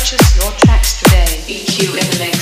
Purchase your tracks today. EQ in.